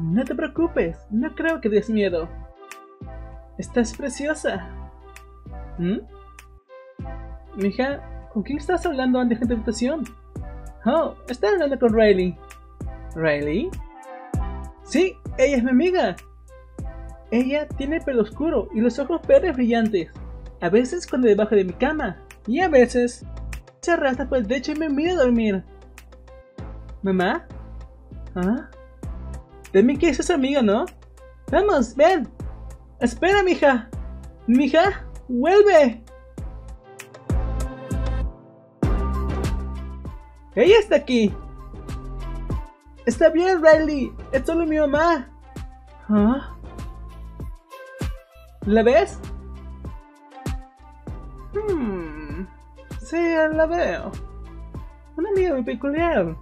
No te preocupes, no creo que des miedo. Estás preciosa. ¿Mm? Mija, ¿con quién estás hablando antes de tu habitación? Oh, estás hablando con Riley. ¿Riley? Sí, ella es mi amiga. Ella tiene el pelo oscuro y los ojos verdes brillantes. A veces cuando debajo de mi cama. Y a veces se arrastra por el techo y me mira a dormir. ¿Mamá? ¿Ah? De que es amiga, ¿no? Vamos, ven. Espera, mija. Mija, vuelve. Ella está aquí. Está bien, Riley. Es solo mi mamá. ¿Ah? ¿La ves? Hmm. Sí, la veo. Una amiga muy peculiar.